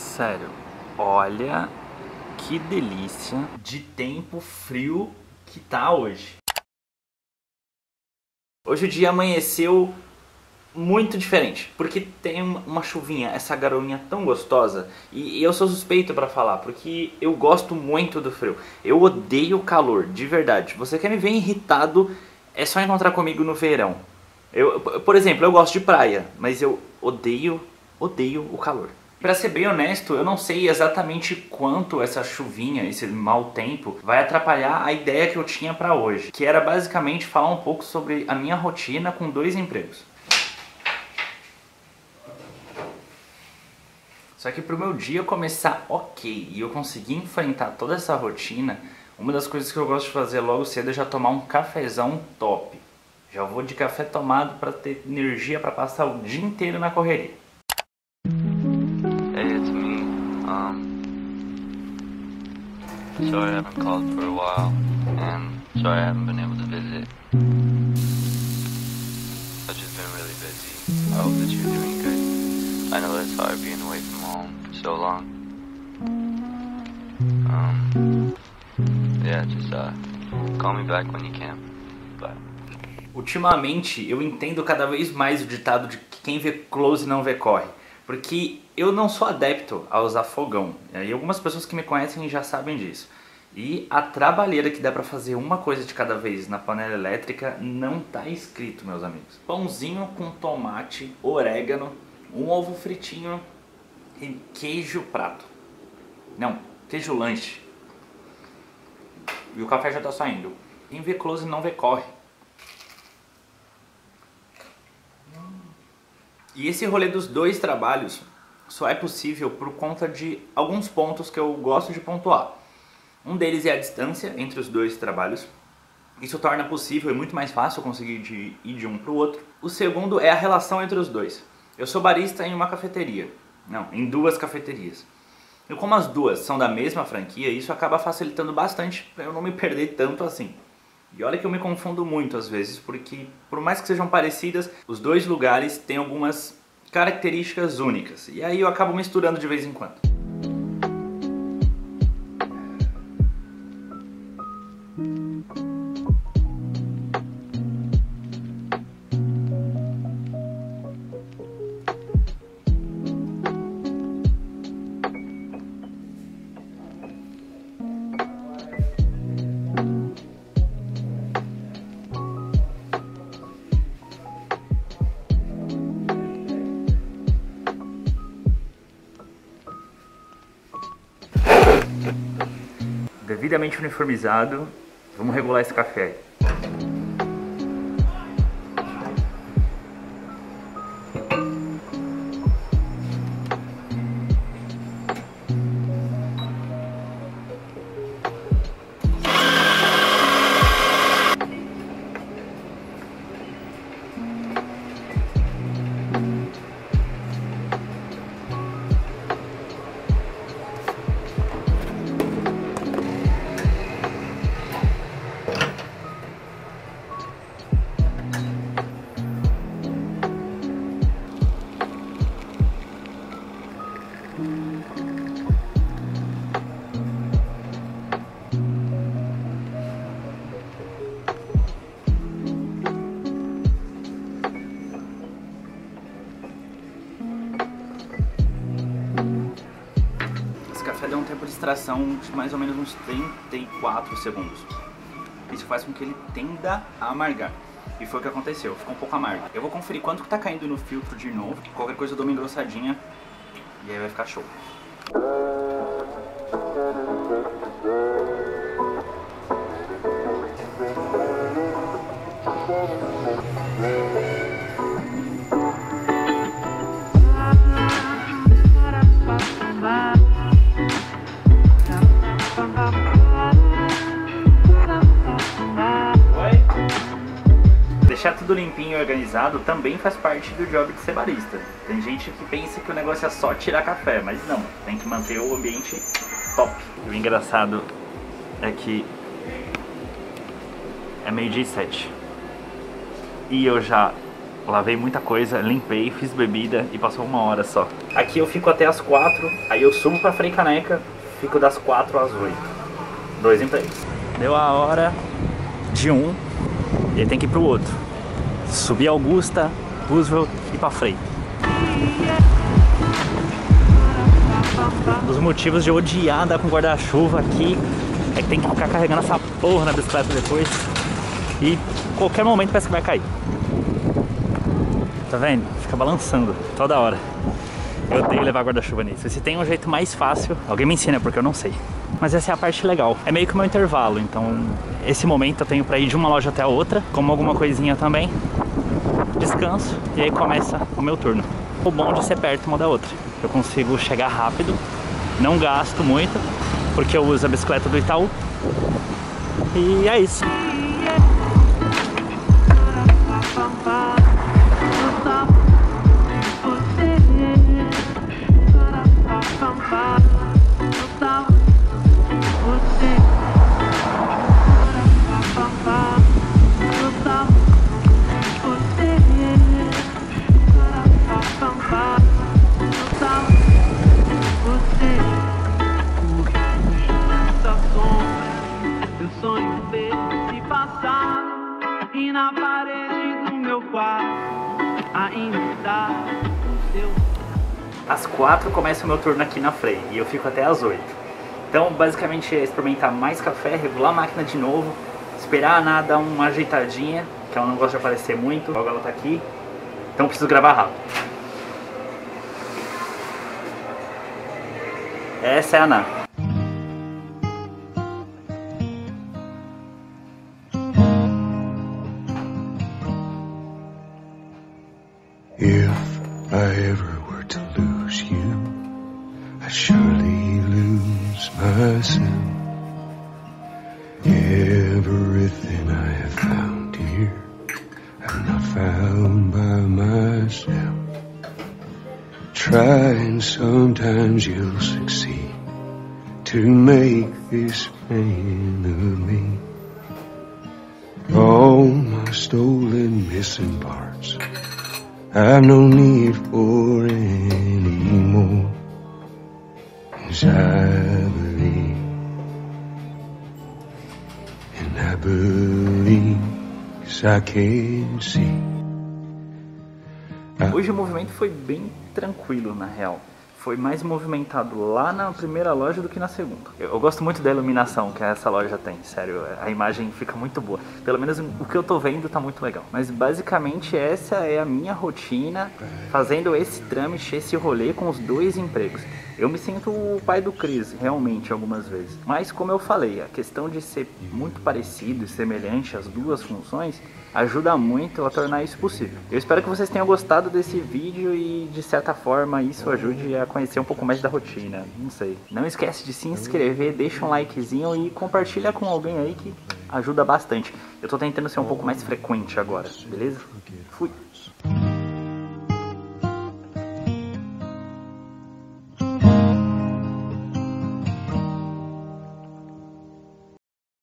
Sério, olha que delícia de tempo frio que tá hoje. Hoje o dia amanheceu muito diferente, porque tem uma chuvinha, essa garoinha tão gostosa, e eu sou suspeito para falar, porque eu gosto muito do frio. Eu odeio o calor, de verdade. Você quer me ver irritado, é só encontrar comigo no verão. Eu, por exemplo, eu gosto de praia, mas eu odeio, odeio o calor. Para ser bem honesto, eu não sei exatamente quanto essa chuvinha, esse mau tempo, vai atrapalhar a ideia que eu tinha para hoje, que era basicamente falar um pouco sobre a minha rotina com dois empregos. Só que pro meu dia começar ok e eu conseguir enfrentar toda essa rotina, uma das coisas que eu gosto de fazer logo cedo é já tomar um cafezão top. Já vou de café tomado para ter energia para passar o dia inteiro na correria. Sorry I haven't called for a while, and sorry I haven't been able to visit. I've just been really busy. I hope that you're doing good. I know that's hard being away from home for so long. Um, yeah, just uh, call me back when you can. Bye. Ultimamente eu entendo cada vez mais o ditado de que quem vê close não vê corre. Porque eu não sou adepto a usar fogão. E algumas pessoas que me conhecem já sabem disso. E a trabalheira que dá pra fazer uma coisa de cada vez na panela elétrica não tá escrito, meus amigos. Pãozinho com tomate, orégano, um ovo fritinho e queijo prato. Não, queijo lanche. E o café já tá saindo. Quem vê close não vê corre. E esse rolê dos dois trabalhos só é possível por conta de alguns pontos que eu gosto de pontuar. Um deles é a distância entre os dois trabalhos. Isso torna possível e muito mais fácil conseguir de ir de um para o outro. O segundo é a relação entre os dois. Eu sou barista em uma cafeteria. Não, em duas cafeterias. E como as duas são da mesma franquia, isso acaba facilitando bastante para eu não me perder tanto assim. E olha que eu me confundo muito às vezes, porque por mais que sejam parecidas, os dois lugares têm algumas características únicas. E aí eu acabo misturando de vez em quando. Devidamente uniformizado. Vamos regular esse café. Deu um tempo de extração de mais ou menos uns 34 segundos. Isso faz com que ele tenda a amargar. E foi o que aconteceu, ficou um pouco amargo. Eu vou conferir quanto que tá caindo no filtro de novo. Qualquer coisa eu dou uma engrossadinha e aí vai ficar show. Organizado também faz parte do job de ser barista. Tem gente que pensa que o negócio é só tirar café, mas não, tem que manter o ambiente top. O engraçado é que é meio dia e sete. E eu já lavei muita coisa, limpei, fiz bebida e passou uma hora só. Aqui eu fico até as quatro, aí eu subo pra Frei Caneca, fico das quatro às oito. Dois empregos. Deu a hora de um e aí tem que ir pro outro. Subir Augusta, Roosevelt e pra Frei. Um dos motivos de odiar andar com guarda-chuva aqui é que tem que ficar carregando essa porra na bicicleta depois e qualquer momento parece que vai cair. Tá vendo? Fica balançando toda hora. Eu odeio levar guarda-chuva nisso. Se tem um jeito mais fácil, alguém me ensina, porque eu não sei. Mas essa é a parte legal. É meio que o meu intervalo, então esse momento eu tenho pra ir de uma loja até a outra, como alguma coisinha também, descanso e aí começa o meu turno. O bom de ser perto uma da outra. Eu consigo chegar rápido, não gasto muito, porque eu uso a bicicleta do Itaú. E é isso. Às quatro começa o meu turno aqui na Frei e eu fico até às oito. Então, basicamente é experimentar mais café, regular a máquina de novo, esperar a Ana dar uma ajeitadinha, que ela não gosta de aparecer muito, logo ela tá aqui. Então preciso gravar rápido. Essa é a Ana. Surely lose myself. Everything I have found here, I've not found by myself. Try and sometimes you'll succeed to make this man of me. All my stolen missing parts. I've no need for any more. As I believe, and I believe, 'cause I can see. Hoje o movimento foi bem tranquilo, na real. Foi mais movimentado lá na primeira loja do que na segunda. Eu, eu gosto muito da iluminação que essa loja tem, sério. A imagem fica muito boa. Pelo menos o que eu tô vendo tá muito legal. Mas basicamente essa é a minha rotina fazendo esse trâmite, esse rolê com os dois empregos. Eu me sinto o pai do Cris, realmente, algumas vezes. Mas como eu falei, a questão de ser muito parecido e semelhante às duas funções ajuda muito a tornar isso possível. Eu espero que vocês tenham gostado desse vídeo e de certa forma isso ajude a conhecer um pouco mais da rotina, não sei. Não esquece de se inscrever, deixa um likezinho e compartilha com alguém aí que ajuda bastante. Eu tô tentando ser um pouco mais frequente agora, beleza? Fui!